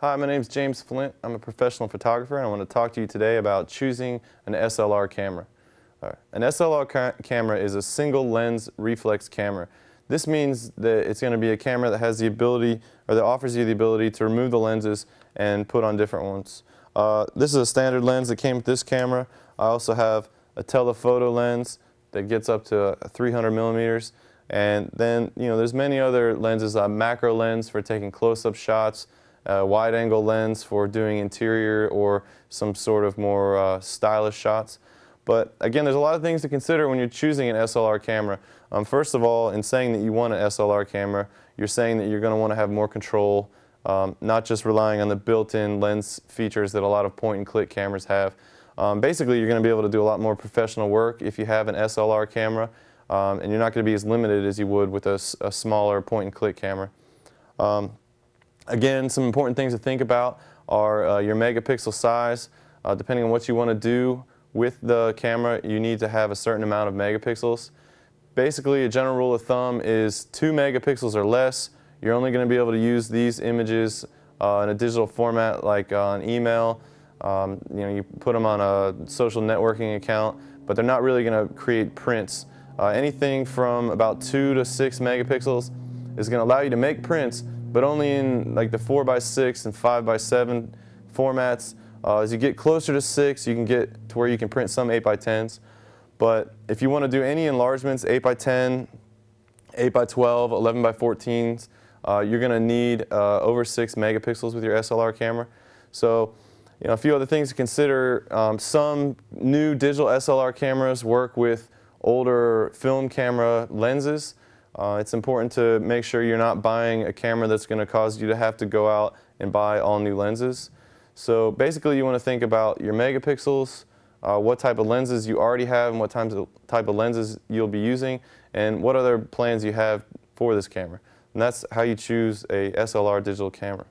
Hi, my name is James Flint. I'm a professional photographer and I want to talk to you today about choosing an SLR camera. An SLR ca camera is a single lens reflex camera. This means that it's going to be a camera that has the ability or that offers you the ability to remove the lenses and put on different ones. Uh, this is a standard lens that came with this camera. I also have a telephoto lens that gets up to 300 millimeters. And then, you know, there's many other lenses, a macro lens for taking close-up shots, a wide angle lens for doing interior or some sort of more uh, stylish shots. But again, there's a lot of things to consider when you're choosing an SLR camera. Um, first of all, in saying that you want an SLR camera, you're saying that you're going to want to have more control, um, not just relying on the built-in lens features that a lot of point-and-click cameras have. Um, basically, you're going to be able to do a lot more professional work if you have an SLR camera, um, and you're not going to be as limited as you would with a, a smaller point-and-click camera. Again, some important things to think about are uh, your megapixel size. Uh, depending on what you want to do with the camera, you need to have a certain amount of megapixels. Basically, a general rule of thumb is 2 megapixels or less. You're only going to be able to use these images uh, in a digital format like on email. Um, you know, you put them on a social networking account, but they're not really going to create prints. Uh, anything from about 2 to 6 megapixels is going to allow you to make prints, but only in like the 4 by 6 and 5 by 7 formats. Uh, as you get closer to 6, you can get to where you can print some 8 by 10s. But if you want to do any enlargements, 8 by 10, 8 by 12, 11 by 14s, uh, you're going to need uh, over 6 megapixels with your SLR camera. So, you know, a few other things to consider. Um, some new digital SLR cameras work with older film camera lenses. Uh, it's important to make sure you're not buying a camera that's going to cause you to have to go out and buy all new lenses. So basically you want to think about your megapixels, uh, what type of lenses you already have and what type of lenses you'll be using, and what other plans you have for this camera. And that's how you choose a SLR digital camera.